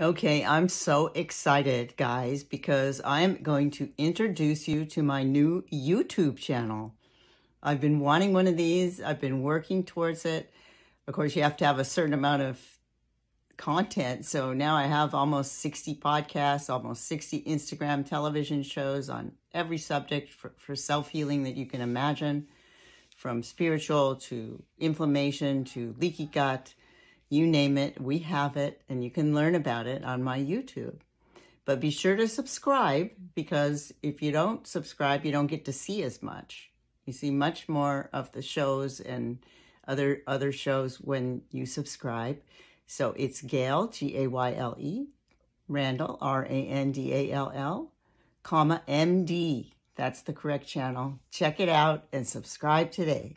Okay, I'm so excited, guys, because I'm going to introduce you to my new YouTube channel. I've been wanting one of these, I've been working towards it. Of course, you have to have a certain amount of content. So now I have almost 60 podcasts, almost 60 Instagram television shows on every subject for, for self healing that you can imagine, from spiritual to inflammation to leaky gut you name it, we have it, and you can learn about it on my YouTube. But be sure to subscribe because if you don't subscribe, you don't get to see as much. You see much more of the shows and other other shows when you subscribe. So it's Gayle, G A Y L E, Randall, R A N D A L L, comma M D. That's the correct channel. Check it out and subscribe today.